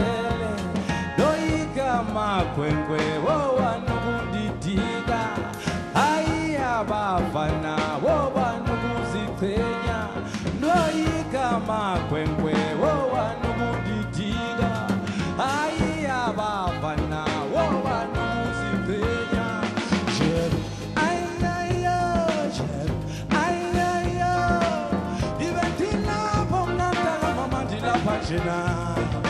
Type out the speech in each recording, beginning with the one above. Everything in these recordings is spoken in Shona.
ndizele ndoyika makwenkwe wowanokundidika hayi abavana wowanokuzichenya ndoyika makwenkwe wowanokundidika hayi abavana wowanokuzichenya Imagina.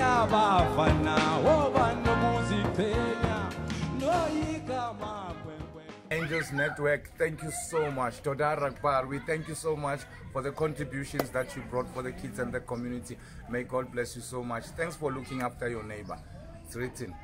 abafana Angels Network, thank you so much. Toda Rakbar, we thank you so much for the contributions that you brought for the kids and the community. May God bless you so much. Thanks for looking after your neighbor. It's written.